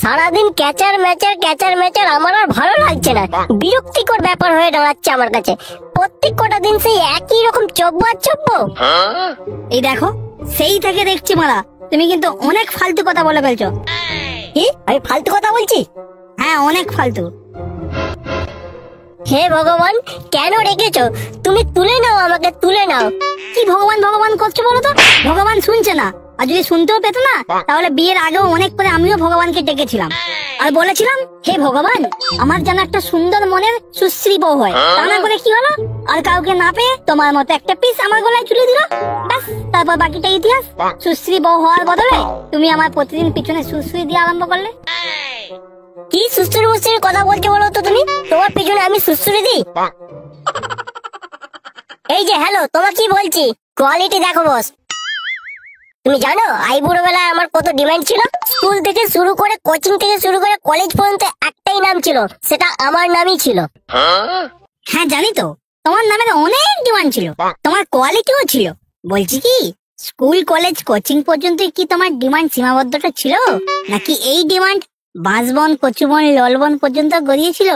সারাদিন catcher ম্যাচার catcher ম্যাচার, আমার আর ভালো লাগছে না। বিরক্তিকর ব্যাপার হয়ে দাঁড়াচ্ছে আমার কাছে। প্রত্যেক কটা দিন সেই একই রকম চব্বো আর চব্বো এই দেখো, সেই থেকে দেখছি মারা তুমি কিন্তু অনেক ফালতু কথা বলে ফেলছো। কি? আমি ফালতু কথা বলছি? হ্যাঁ অনেক ফালতু। হে ভগবান কেন রেখেছো? তুমি তুলে নাও আমাকে তুলে নাও। কি ভগবান ভগবান করছ বলো তো? ভগবান শুনছে না। আর যদি শুনতেও পেতো না তাহলে বিয়ের আগেও অনেক করে আমিও ভগবানকে ডেকেছিলাম। আর বলেছিলাম হে ভগবান আমার যেন একটা সুন্দর মনের সুশ্রী বউ হয়। তা না করে কি হলো? আর কাউকে না পেয়ে তোমার মতো একটা পিস আমার গলায় চুলে দিল। ব্যাস তারপর বাকিটা ইতিহাস। সুশ্রী বউ হওয়ার বদলে তুমি আমার প্রতিদিন পিছনে সুশ্রী দিয়ে আরম্ভ করলে। কি সুস্থুরি মুস্তুরি কথা বলছো বলো তো তুমি? তোমার পিছনে আমি সুস্থুরি দিই? এই যে হ্যালো তোমার কি বলছি? কোয়ালিটি দেখো বস তুমি জানো আইবুড়ো বেলায় আমার কত ডিমান্ড ছিল? স্কুল থেকে শুরু করে কোচিং থেকে শুরু করে কলেজ পর্যন্ত একটাই নাম ছিল, সেটা আমার নামই ছিল। হ্যাঁ জানি তো, তোমার নামের অনেক ডিমান্ড ছিল। তোমার কোয়ালিটিও ছিল। বলছি কি স্কুল কলেজ কোচিং পর্যন্ত কি তোমার ডিমান্ড সীমাবদ্ধটা ছিল? নাকি এই ডিমান্ড বাঁশবন, কচুবন ললবন পর্যন্ত গড়িয়েছিল?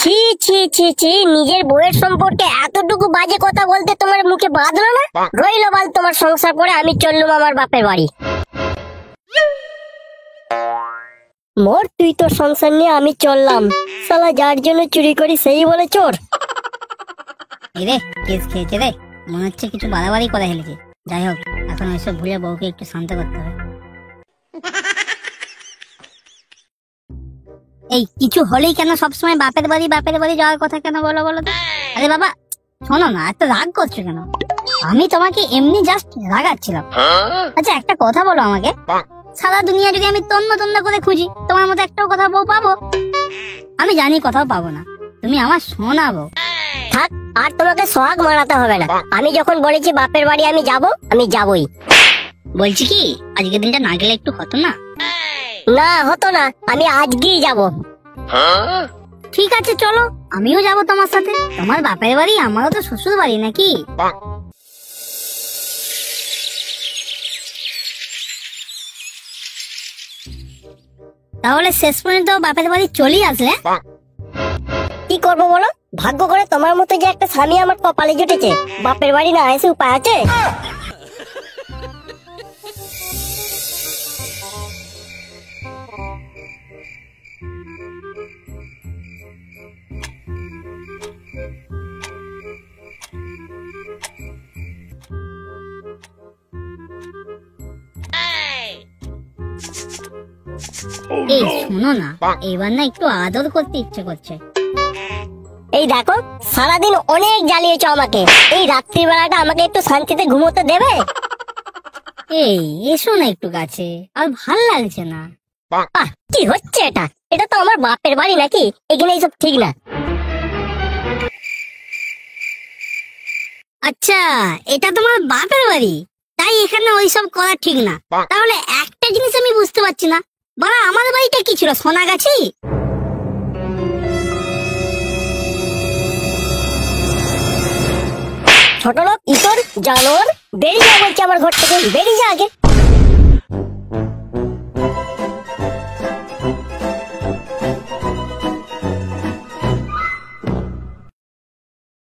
ছি ছি ছি ছি, নিজের বউয়ের সম্পর্কে এতটুকু বাজে কথা বলতে তোমার মুখে বাঁধলো না? রইল বাল তোমার সংসার করে আমি চললুম আমার বাপের বাড়ি। মোর, তুই তোর সংসার নিয়ে আমি চললাম। সালা যার জন্য চুরি করি সেই বলে চোর। রে, কেস খেয়েছে রে। মনে হচ্ছে কিছু বাড়াবাড়ি করে ফেলেছে যাই হোক, এখন ওইসব ভুলে বউকে একটু শান্ত করতে হবে। এই, কিছু হলেই কেন সবসময় বাপের বাড়ি বাপের বাড়ি যাওয়ার কথা কেন বলো বলো আরে বাবা, শোনো না এত রাগ করছ কেন? আমি তোমাকে এমনি জাস্ট রাগাচ্ছিলাম। আচ্ছা একটা কথা বলো আমাকে। সারা দুনিয়া যদি আমি তন্ন তন্ন করে খুঁজি, তোমার মতো একটাও কথা বউ পাবো? আমি জানি কোথাও পাবো না। তুমি আমার শোনাবো থাক, আর তোমাকে সোহাগ মারাতে হবে না। আমি যখন বলেছি বাপের বাড়ি আমি যাব, আমি যাবই। বলছি কি, আজকের দিনটা না গেলে একটু হতো না? না, হতো না। আমি আজকেই যাব। ঠিক আছে, চলো। আমিও যাব তোমার সাথে। তোমার বাপের বাড়ি, আমারও তো শ্বশুর বাড়ি নাকি? তাহলে শেষ পর্যন্ত বাপের বাড়ি চলেই আসলে? কি করব বলো? ভাগ্য করে তোমার মতো যে একটা স্বামী আমার কপালে জুটেছে। বাপের বাড়ি না এসে উপায় আছে? এই শোনো না। এবার না একটু আদর করতে ইচ্ছে করছে। এই দেখো সারাদিন অনেক জ্বালিয়েছো আমাকে। এই রাত্রিবেলাটা আমাকে একটু শান্তিতে ঘুমোতে দেবে? এই এসো না একটু কাছে। আর ভালো লাগছে না। আহ কি হচ্ছে এটা? এটা তো আমার বাপের বাড়ি নাকি? এখানে এইসব ঠিক না। আচ্ছা এটা তোমার বাপের বাড়ি? তাই এখানে ওইসব করা ঠিক না। তাহলে একটা জিনিস আমি বুঝতে পারছি না। বাবা আমার বাড়িটা কি ছিল, সোনাগাছি? ছোট লোক, ইতর, জানোর, বেরিয়ে যা বলছে আমার ঘর থেকে, বেরিয়ে যা আগে।